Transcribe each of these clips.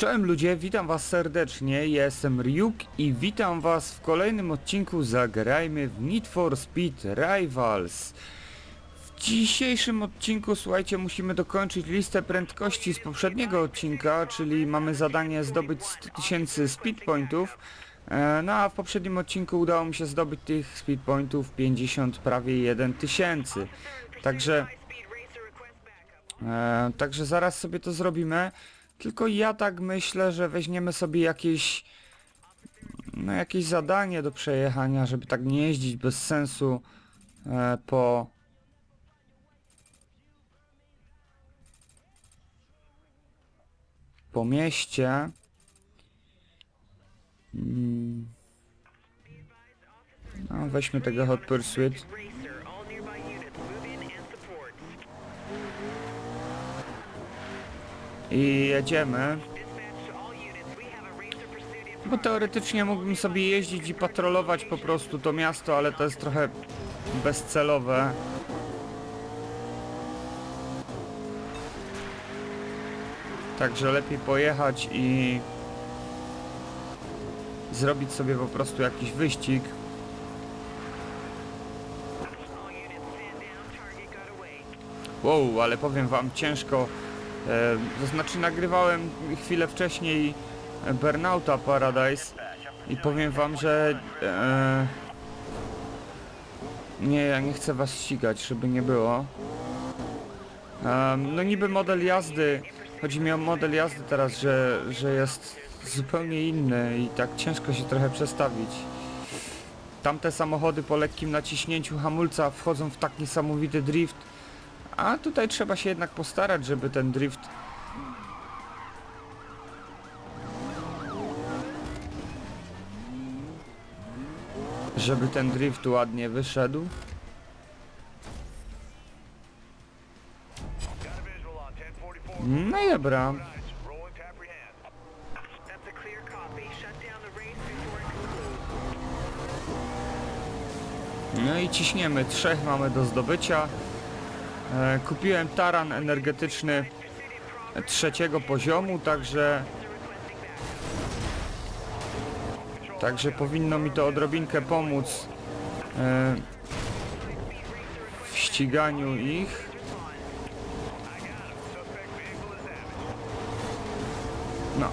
Cześć ludzie, witam was serdecznie, jestem Ryuk i witam was w kolejnym odcinku Zagrajmy w Need for Speed Rivals. W dzisiejszym odcinku, słuchajcie, musimy dokończyć listę prędkości z poprzedniego odcinka, czyli mamy zadanie zdobyć 100 tysięcy speedpointów. E, No a w poprzednim odcinku udało mi się zdobyć tych speedpointów 50 prawie 1 tysięcy. Także, e, także zaraz sobie to zrobimy. Tylko ja tak myślę, że weźmiemy sobie jakieś no jakieś zadanie do przejechania, żeby tak nie jeździć bez sensu e, po po mieście. Mm. No, weźmy tego Hot Pursuit. Pursuit in Bo teoretycznie mógłbym sobie jeździć i patrolować po prostu to miasto, ale to jest trochę bezcelowe. Także lepiej pojechać i zrobić sobie po prostu jakiś wyścig. Wow, ale powiem wam ciężko. E, to znaczy nagrywałem chwilę wcześniej Burnouta Paradise i powiem wam, że e, nie, ja nie chcę was ścigać, żeby nie było. Em, no niby model jazdy, chodzi mi o model jazdy teraz, że, że jest zupełnie inny i tak ciężko się trochę przestawić. Tamte samochody po lekkim naciśnięciu hamulca wchodzą w tak niesamowity drift, a tutaj trzeba się jednak postarać, żeby ten drift... Żeby ten drift ładnie wyszedł. No i dobra. No i ciśniemy. Trzech mamy do zdobycia. E, kupiłem taran energetyczny trzeciego poziomu, także... Także powinno mi to odrobinkę pomóc e, w ściganiu ich. No,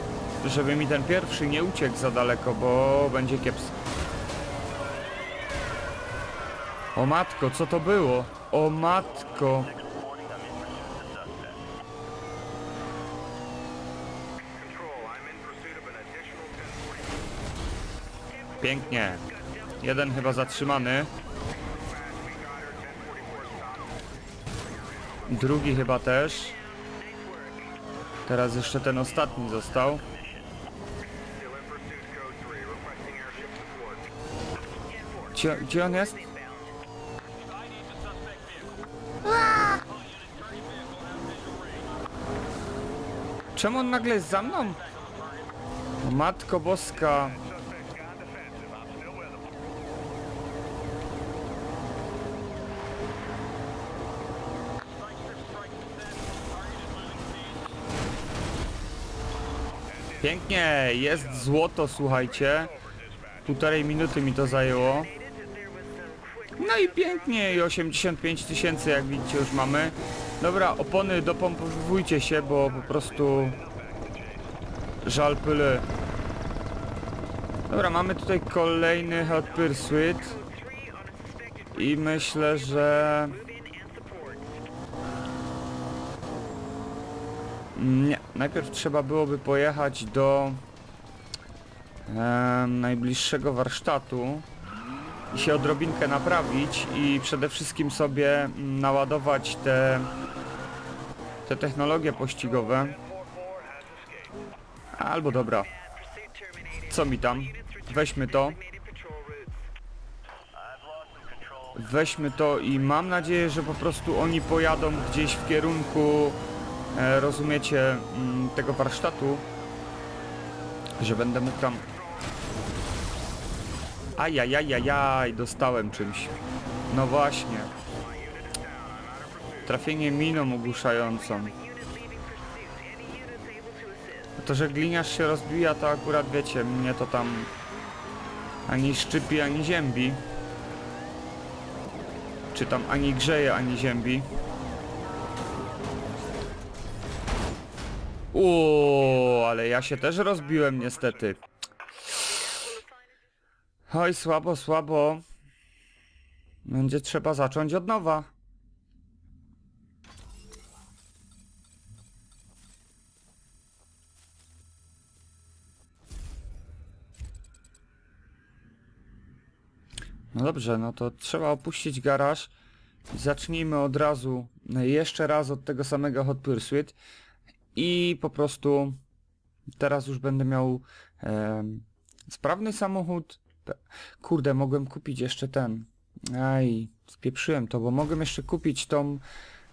żeby mi ten pierwszy nie uciekł za daleko, bo będzie kiepsko. O matko, co to było? O matko. Control, I'm in pursuit of an additional 1040. Pięknie. Jeden chyba zatrzymany. Drugi chyba też. Teraz jeszcze ten ostatni został. Still in pursuit, code 3, requesting airship support. Gdzie, gdzie on jest? Czemu on nagle jest za mną? Matko boska. Pięknie, jest złoto, słuchajcie. Półtorej minuty mi to zajęło. No i pięknie, i 85 tysięcy, jak widzicie, już mamy. Dobra, opony dopompowujcie się, bo po prostu żal pyle. Dobra, mamy tutaj kolejny Hot Pursuit. I myślę, że... Nie, najpierw trzeba byłoby pojechać do em, najbliższego warsztatu i się odrobinkę naprawić i przede wszystkim sobie mm, naładować te, te technologie pościgowe. Albo dobra, co mi tam? Weźmy to, weźmy to i mam nadzieję, że po prostu oni pojadą gdzieś w kierunku, e, rozumiecie, mm, tego warsztatu, że będę mógł tam... Ajajajajaj, dostałem czymś. No właśnie. Trafienie miną ogłuszającą. Assist? To, że gliniarz się rozbija, to akurat wiecie, mnie to tam ani szczypi, ani ziębi. Czy tam ani grzeje, ani ziębi. Uuu, ale ja się też rozbiłem niestety. Oj, słabo, słabo. Będzie trzeba zacząć od nowa. No dobrze, no to trzeba opuścić garaż. Zacznijmy od razu, jeszcze raz od tego samego Hot Pursuit i po prostu teraz już będę miał em, sprawny samochód. Kurde, mogłem kupić jeszcze ten. Aj, spieprzyłem to, bo mogłem jeszcze kupić tą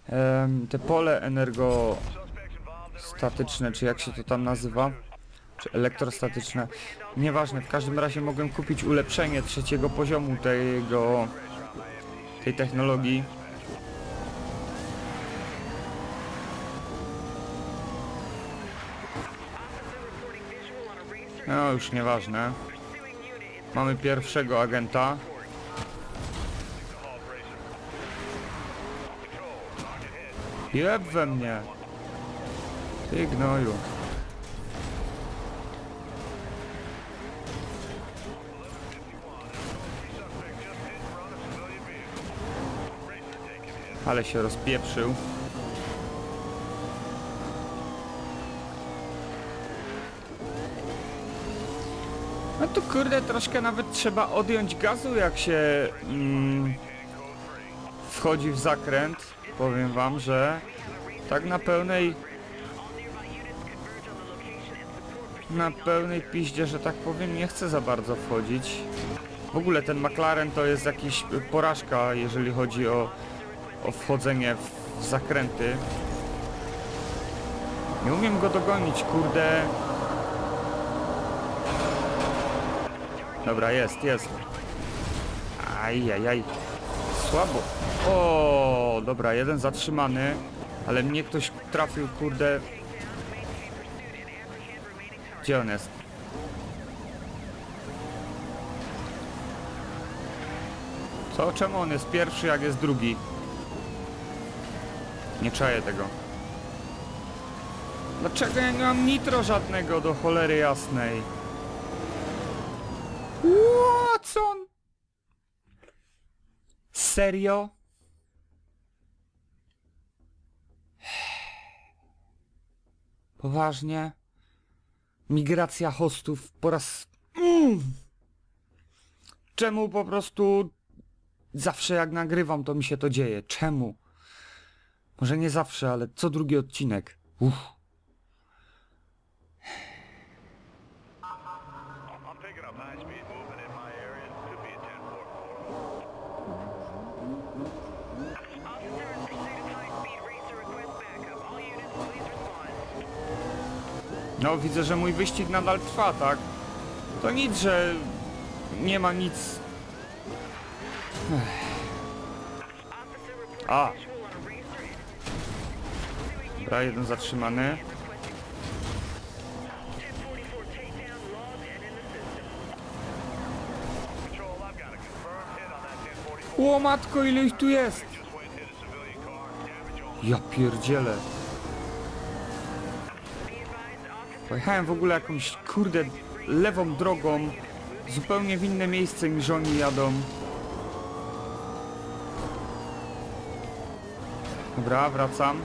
em, te pole energostatyczne, czy jak się to tam nazywa, czy elektrostatyczne. Nieważne, w każdym razie mogłem kupić ulepszenie trzeciego poziomu tego tej technologii. No już nieważne. Mamy pierwszego agenta. Jeb we mnie. Ty. Ale się rozpieprzył. To kurde, troszkę nawet trzeba odjąć gazu, jak się mm, wchodzi w zakręt. Powiem wam, że tak na pełnej na pełnej piździe, że tak powiem, nie chcę za bardzo wchodzić. W ogóle ten McLaren to jest jakiś porażka, jeżeli chodzi o, o wchodzenie w, w zakręty. Nie umiem go dogonić, kurde. Dobra, jest, jest. Ajajaj. Słabo. O, dobra, jeden zatrzymany. Ale mnie ktoś trafił, kurde. Gdzie on jest? Co? Czemu on jest pierwszy, jak jest drugi? Nie czaję tego. Dlaczego ja nie mam nitro żadnego do cholery jasnej? Serio? Poważnie? Migracja hostów po raz... Mm. Czemu po prostu zawsze jak nagrywam to mi się to dzieje? Czemu? Może nie zawsze, ale co drugi odcinek. Uff. I'm picking up high speed movement in my area. Could be a 10 Officer in pursuit of high-speed racer request backup. All units, please respond. No widzę, że mój wyścig nadal trwa, tak? To nic, że nie ma nic... A. Dobra, jeden zatrzymany. 1044 takedown logged and in the system. Control, I've got a confirmed hit on that 1044. O matko, ile ich tu jest? Just went Pojechałem w ogóle jakąś, kurde, lewą drogą. Zupełnie w inne miejsce niż oni jadą. Dobra, wracam.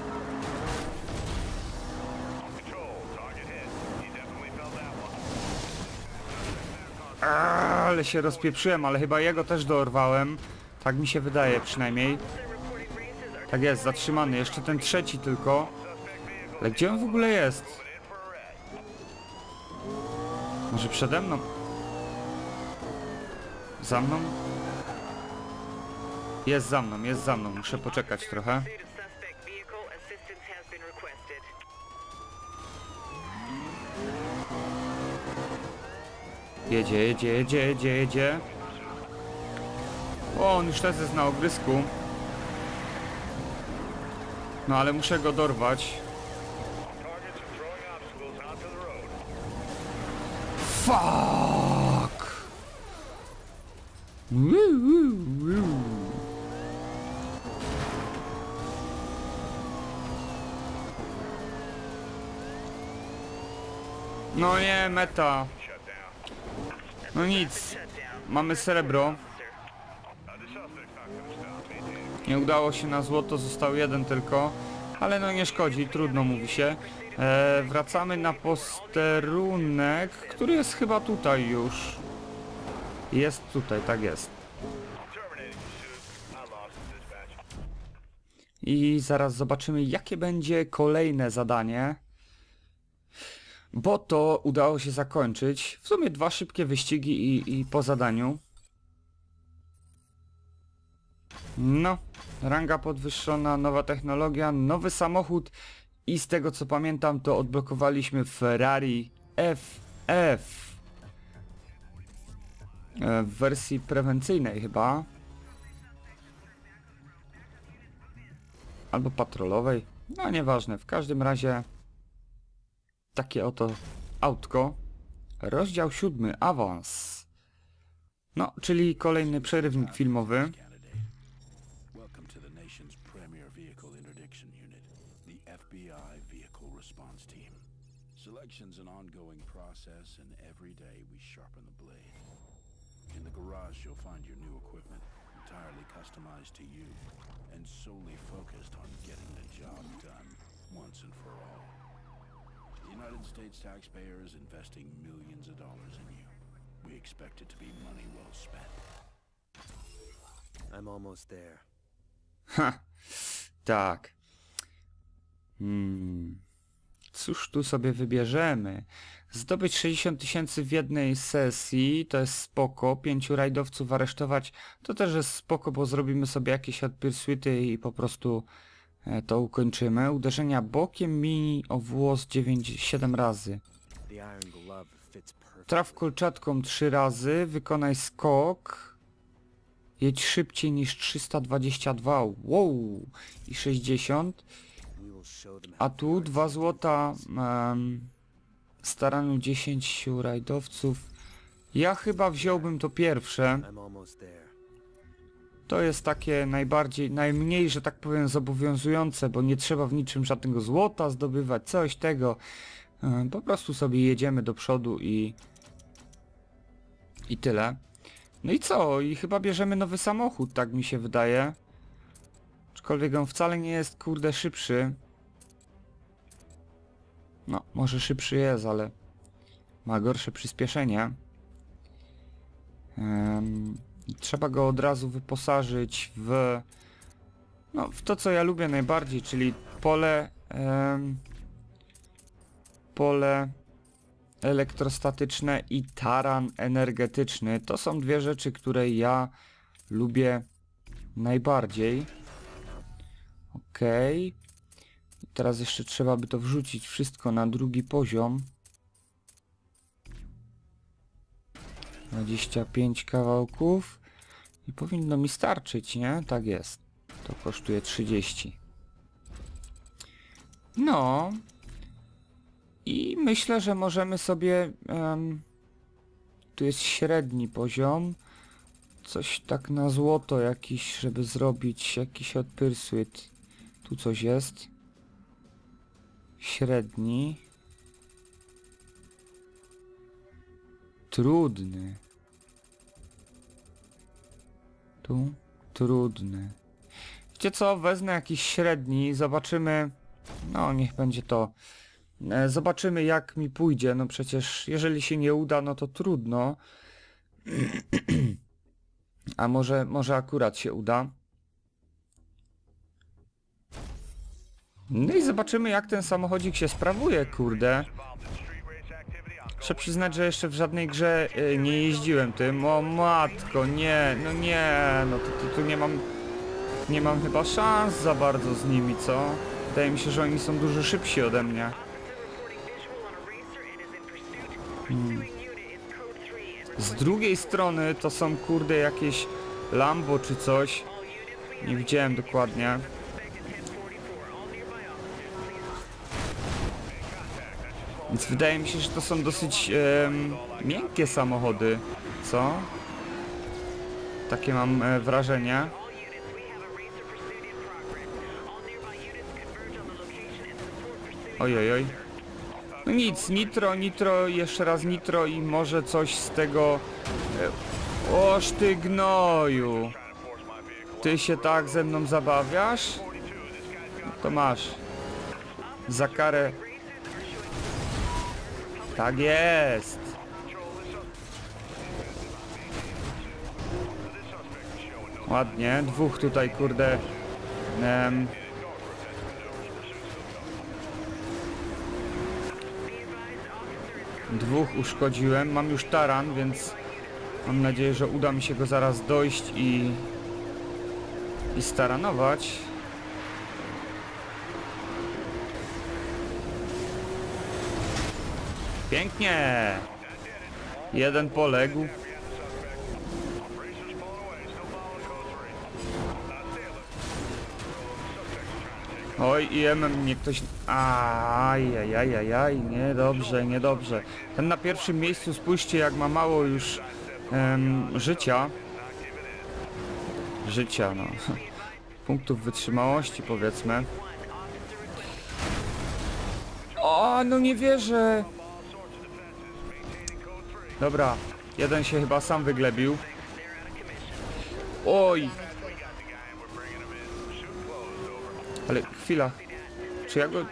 ale się rozpieprzyłem, ale chyba jego też dorwałem. Tak mi się wydaje przynajmniej. Tak jest, zatrzymany. Jeszcze ten trzeci tylko. Ale gdzie on w ogóle jest? Może przede mną? Za mną? Jest za mną, jest za mną. Muszę poczekać trochę. Jedzie, jedzie, jedzie, jedzie, jedzie. O, on już też jest na ogrysku. No ale muszę go dorwać. Fuck! Woo, woo, woo. No nie, meta. No nic. Mamy srebro. Nie udało się na złoto, został jeden tylko. Ale no nie szkodzi, trudno mówi się. E, wracamy na posterunek, który jest chyba tutaj już. Jest tutaj, tak jest. I zaraz zobaczymy jakie będzie kolejne zadanie. Bo to udało się zakończyć. W sumie dwa szybkie wyścigi i, i po zadaniu. No, ranga podwyższona, nowa technologia, nowy samochód i z tego co pamiętam to odblokowaliśmy Ferrari FF E, w wersji prewencyjnej chyba. Albo patrolowej. No nieważne, w każdym razie takie oto autko. Rozdział siódmy, awans. No, czyli kolejny przerywnik filmowy. States taxpayer is investing millions of dollars in you. We expect it to be money well spent. I'm almost there. Ha, tak. Hmm. Cóż tu sobie wybierzemy? Zdobyć 60 tysięcy w jednej sesji, to jest spoko. Pięciu rajdowców aresztować, to też jest spoko, bo zrobimy sobie jakieś odpiersuity i po prostu to ukończymy. Uderzenia bokiem mini o włos 9, 7 razy. Traf kolczatką 3 razy, wykonaj skok. Jedź szybciej niż 322, wow, i 60. We will show them A tu 2 złota um, staraniu 10 rajdowców. Ja chyba wziąłbym to pierwsze. To jest takie najbardziej, najmniej, że tak powiem, zobowiązujące, bo nie trzeba w niczym żadnego złota zdobywać, coś tego. E, Po prostu sobie jedziemy do przodu i... I tyle. No i co? I chyba bierzemy nowy samochód, tak mi się wydaje. Aczkolwiek on wcale nie jest, kurde, szybszy. No, może szybszy jest, ale ma gorsze przyspieszenie. Em, trzeba go od razu wyposażyć w no, w to co ja lubię najbardziej, czyli pole em, pole elektrostatyczne i taran energetyczny. To są dwie rzeczy, które ja lubię najbardziej. Okej. I Teraz jeszcze trzeba by to wrzucić wszystko na drugi poziom. 25 kawałków i powinno mi starczyć, nie? Tak jest. To kosztuje 30. No. I myślę, że możemy sobie... em, tu jest średni poziom. Coś tak na złoto jakiś, żeby zrobić jakiś odpyrsuit. Tu coś jest. Średni. Trudny. Tu trudny. Wiecie co, wezmę jakiś średni, zobaczymy. No, niech będzie to. E, Zobaczymy jak mi pójdzie. No przecież jeżeli się nie uda, no to trudno. A może, może akurat się uda. No i zobaczymy jak ten samochodzik się sprawuje, kurde. Muszę przyznać, że jeszcze w żadnej grze y, nie jeździłem tym. O matko, nie, no nie, no to, tu nie mam, nie mam chyba szans za bardzo z nimi, co? Wydaje mi się, że oni są dużo szybsi ode mnie. Officer reporting visual on a racer and is in pursuit. Pursuing unit is code 3 and Z drugiej strony to są kurde jakieś Lambo czy coś. Nie widziałem dokładnie. Więc wydaje mi się, że to są dosyć miękkie samochody, co? Takie mam e, wrażenie. All units, we have a racer pursuit in progress. All nearby units converge on the location and support pursuing Ojej, oj. No nic, nitro, nitro, jeszcze raz nitro i może coś z tego... e, Oż ty gnoju! Ty się tak ze mną zabawiasz? To masz. Za karę... Tak jest! Ładnie, dwóch tutaj kurde... em, Dwóch uszkodziłem, mam już taran, więc mam nadzieję, że uda mi się go zaraz dojść i, i staranować. Pięknie! Jeden poległ. Oj, i MM mnie ktoś... Ajajajajaj, niedobrze, niedobrze. Ten na pierwszym miejscu, spójrzcie jak ma mało już em, życia. Życia, no. Punktów wytrzymałości, powiedzmy. O, no nie wierzę! Dobra, jeden się chyba sam wyglebił. Oj! Ale chwila. Czy ja go...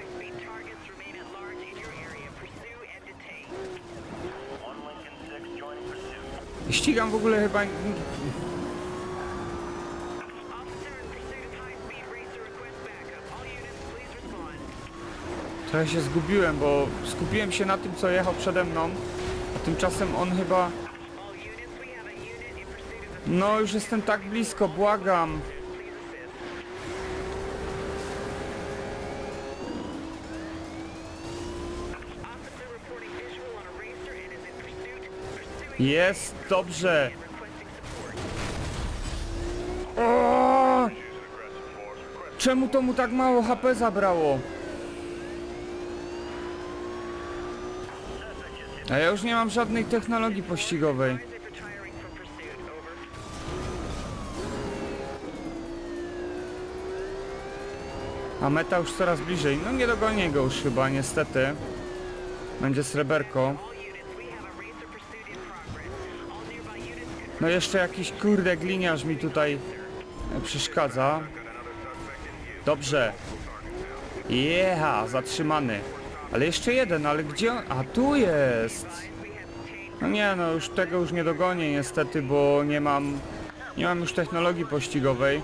Ścigam w ogóle chyba... Trochę się zgubiłem, bo skupiłem się na tym, co jechał przede mną, tymczasem on chyba... No, już jestem tak blisko, błagam. Jest, dobrze. O! Czemu to mu tak mało HP zabrało? A ja już nie mam żadnej technologii pościgowej. A meta już coraz bliżej. No nie dogonię go już chyba, niestety. Będzie sreberko. No jeszcze jakiś kurde gliniarz mi tutaj e, przeszkadza. Dobrze. Jecha, zatrzymany. Ale jeszcze jeden, ale gdzie on? A tu jest. No nie no, już tego już nie dogonię niestety, bo nie mam nie mam już technologii pościgowej.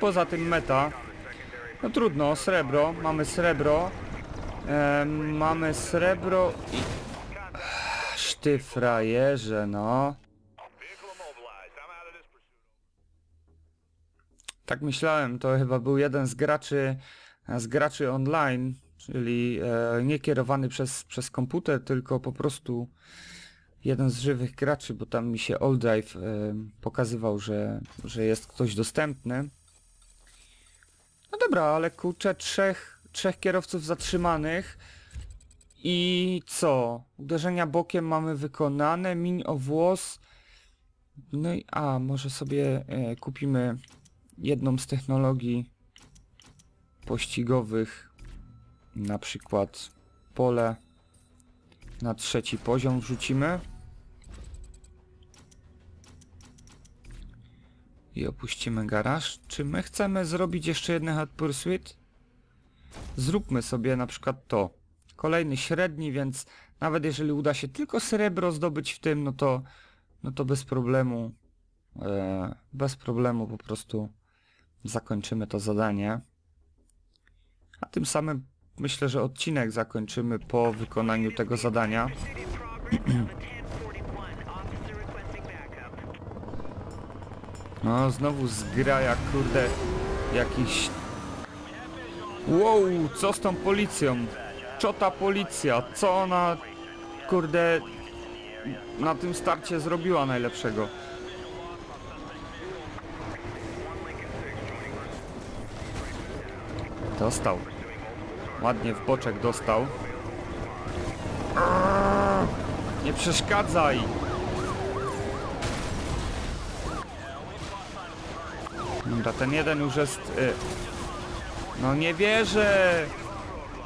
Poza tym meta. No trudno, srebro, mamy srebro. Mamy srebro i... Ty frajerze, no. Tak myślałem, to chyba był jeden z graczy, z graczy online, czyli e, nie kierowany przez, przez komputer, tylko po prostu jeden z żywych graczy, bo tam mi się All Drive e, pokazywał, że, że jest ktoś dostępny. No dobra, ale kurczę, trzech, trzech kierowców zatrzymanych i co? Uderzenia bokiem mamy wykonane, miń o włos. No i a, może sobie e, kupimy jedną z technologii pościgowych, na przykład pole na trzeci poziom wrzucimy i opuścimy garaż. Czy my chcemy zrobić jeszcze jeden Hot Pursuit? Zróbmy sobie na przykład to. Kolejny średni, więc nawet jeżeli uda się tylko srebro zdobyć w tym, no to, no to bez problemu, e, bez problemu po prostu zakończymy to zadanie. A tym samym myślę, że odcinek zakończymy po wykonaniu tego zadania. pursuit in progress of a 1041. Officer requesting backup. No, znowu zgra jak kurde jakiś... Wow, co z tą policją? Co ta policja? Co ona kurde na tym starcie zrobiła najlepszego? Dostał. Ładnie w boczek dostał. Nie przeszkadzaj! Dobra, ten jeden już jest... Y... No nie wierzę!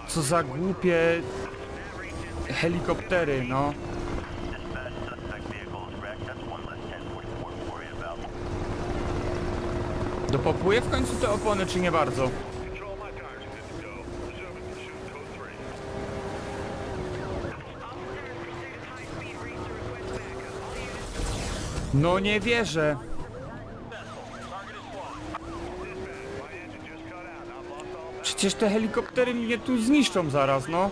Co za głupie... Helikoptery, no. Dopopuje w końcu te opony, czy nie bardzo? Control my tires, good to go. Resuming pursuit code 3. Officer in pursuit of high-speed racer request backup. All units No nie wierzę! Przecież te helikoptery mnie tu zniszczą zaraz, no.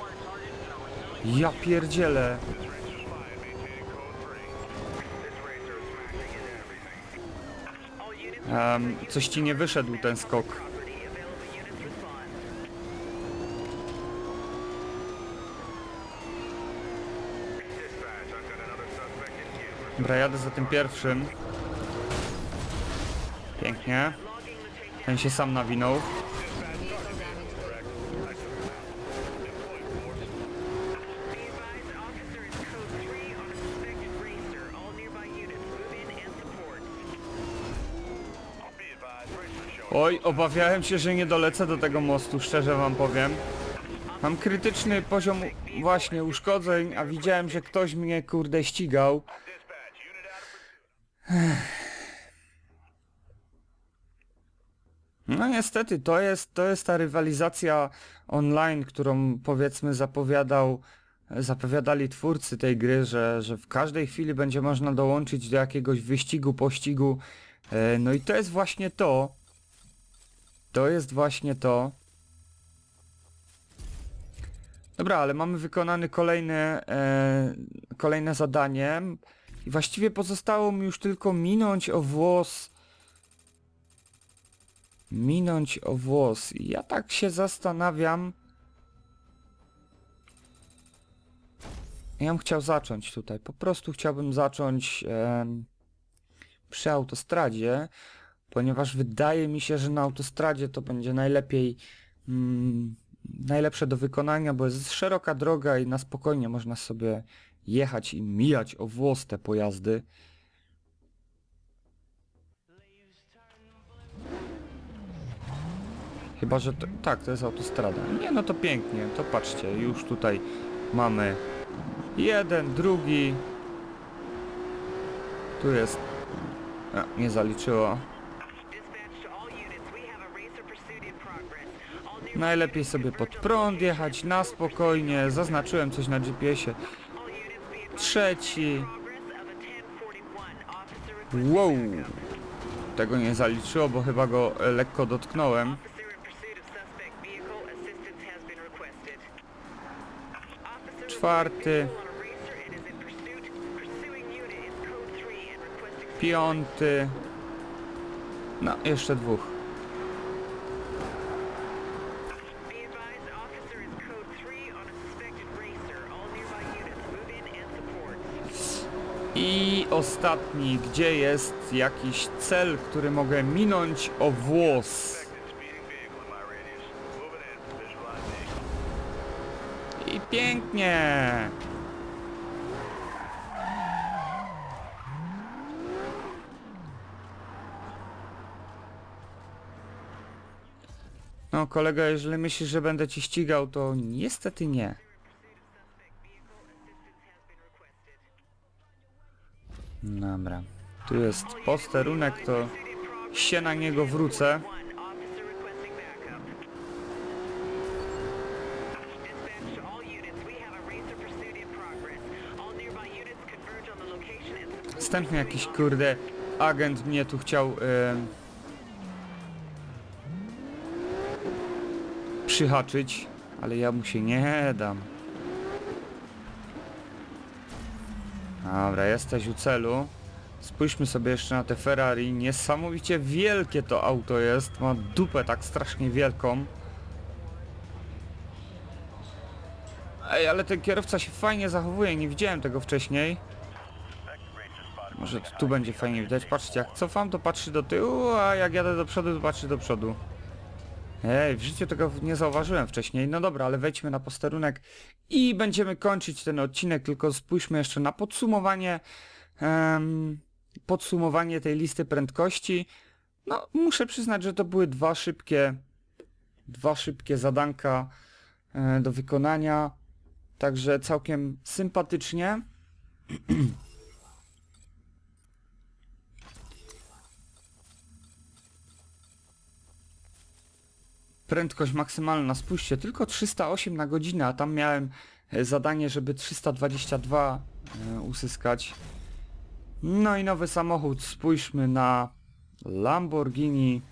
Ja pierdzielę. This racer's flying, maintaining code 3. This racer is smashing into everything. All units Em, coś ci nie wyszedł ten skok. Dobra, jadę za tym pierwszym. Pięknie. Ten się sam nawinął. Be advised, officer is code 3 on a suspected racer. All nearby units move in and support. I'll be advised, racer showing. Oj, obawiałem się, że nie dolecę do tego mostu, szczerze wam powiem. Mam krytyczny poziom właśnie uszkodzeń, a widziałem, że ktoś mnie kurde ścigał. Dispatch, unit out of pursuit. No niestety, to jest, to jest ta rywalizacja online, którą powiedzmy zapowiadał, zapowiadali twórcy tej gry, że, że w każdej chwili będzie można dołączyć do jakiegoś wyścigu, pościgu. E, No i to jest właśnie to. To jest właśnie to. Dobra, ale mamy wykonane kolejne, e, kolejne zadanie. I właściwie pozostało mi już tylko minąć o włos minąć o włos. I Ja tak się zastanawiam. Ja bym chciał zacząć tutaj. Po prostu chciałbym zacząć em, przy autostradzie, ponieważ wydaje mi się, że na autostradzie to będzie najlepiej mm, najlepsze do wykonania, bo jest szeroka droga i na spokojnie można sobie jechać i mijać o włos te pojazdy. Chyba, że to, tak, to jest autostrada. Nie, no to pięknie, to patrzcie, już tutaj mamy jeden, drugi. Tu jest... A, nie zaliczyło. Najlepiej sobie pod prąd jechać, na spokojnie. Zaznaczyłem coś na GPS-ie. All units be advised. Trzeci. Progress of a 1041. Officer requesting Wow. Tego nie zaliczyło, bo chyba go e, lekko dotknąłem. Officer in pursuit of suspect I ostatni, gdzie jest jakiś cel, który mogę minąć o włos. I pięknie. No kolega, jeżeli myślisz, że będę ci ścigał, to niestety nie. Dobra. Tu jest posterunek, to się na niego wrócę. Następny jakiś kurde agent mnie tu chciał e, przyhaczyć, ale ja mu się nie dam. Dobra, jesteś u celu. Spójrzmy sobie jeszcze na te Ferrari. Niesamowicie wielkie to auto jest. Ma dupę tak strasznie wielką. Ej, ale ten kierowca się fajnie zachowuje. Nie widziałem tego wcześniej. Może tu, będzie fajnie widać. Patrzcie, jak cofam, to patrzy do tyłu, a jak jadę do przodu, to patrzy do przodu. Ej, w życiu tego nie zauważyłem wcześniej. No dobra, ale wejdźmy na posterunek i będziemy kończyć ten odcinek, tylko spójrzmy jeszcze na podsumowanie. em, podsumowanie tej listy prędkości. No, muszę przyznać, że to były dwa szybkie, dwa szybkie zadanka e, do wykonania. Także całkiem sympatycznie. Prędkość maksymalna, spójrzcie, tylko 308 na godzinę, a tam miałem e, zadanie, żeby 322 e, uzyskać. No i nowy samochód, spójrzmy na Lamborghini.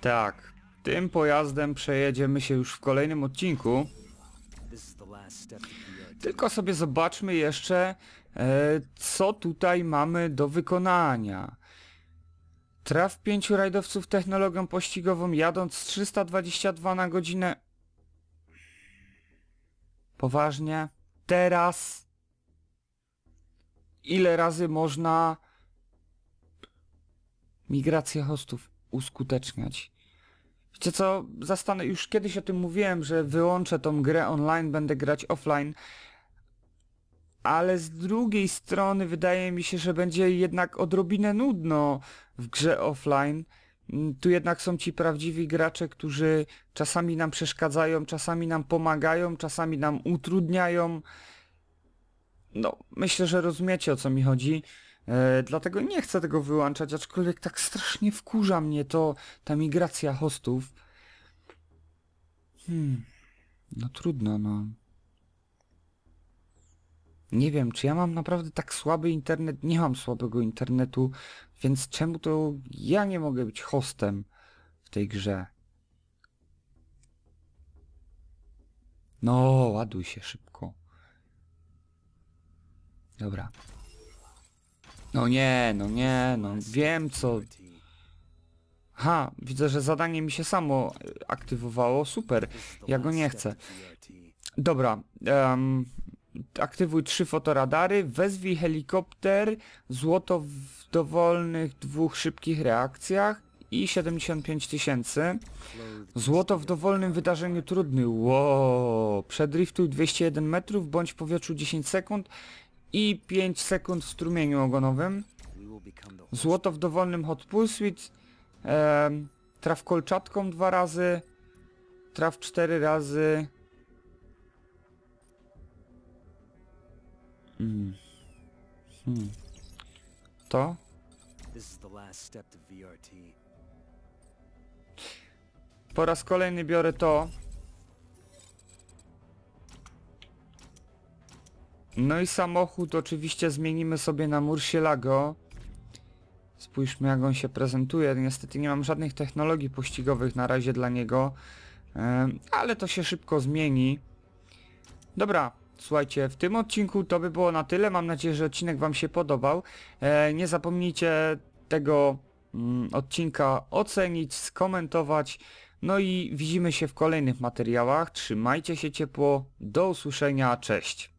Tak, tym pojazdem przejedziemy się już w kolejnym odcinku. Tylko sobie zobaczmy jeszcze, e, co tutaj mamy do wykonania. Traf pięciu rajdowców technologią pościgową jadąc 322 na godzinę. Poważnie? Teraz? Ile razy można migrację hostów uskuteczniać? Wiecie co, zastanę, już kiedyś o tym mówiłem, że wyłączę tą grę online, będę grać offline, ale z drugiej strony wydaje mi się, że będzie jednak odrobinę nudno w grze offline. Mm, Tu jednak są ci prawdziwi gracze, którzy czasami nam przeszkadzają, czasami nam pomagają, czasami nam utrudniają. No, myślę, że rozumiecie o co mi chodzi. E, dlatego nie chcę tego wyłączać, aczkolwiek tak strasznie wkurza mnie to ta migracja hostów. Hmm. No trudno, no. Nie wiem, czy ja mam naprawdę tak słaby internet? Nie mam słabego internetu, więc czemu to ja nie mogę być hostem w tej grze? No, ładuj się szybko. Dobra. No nie, no nie, no wiem co. Ha, widzę, że zadanie mi się samo aktywowało, super. Ja go nie chcę. Dobra, em, aktywuj trzy fotoradary, wezwij helikopter, złoto w dowolnych dwóch szybkich reakcjach i 75 tysięcy. Złoto w dowolnym wydarzeniu trudny. Wow. Przedriftuj 201 metrów bądź w powietrzu 10 sekund i 5 sekund w strumieniu ogonowym. Złoto w dowolnym hot pursuit. em, traf kolczatką dwa razy. Traf cztery razy. Mm. Hmm. To? Po raz kolejny biorę to. No i samochód oczywiście zmienimy sobie na Murcielago. Spójrzmy jak on się prezentuje. Niestety nie mam żadnych technologii pościgowych na razie dla niego. Ale to się szybko zmieni. Dobra, słuchajcie, w tym odcinku to by było na tyle. Mam nadzieję, że odcinek Wam się podobał. E, Nie zapomnijcie tego mm, odcinka ocenić, skomentować. No i widzimy się w kolejnych materiałach. Trzymajcie się ciepło. Do usłyszenia. Cześć.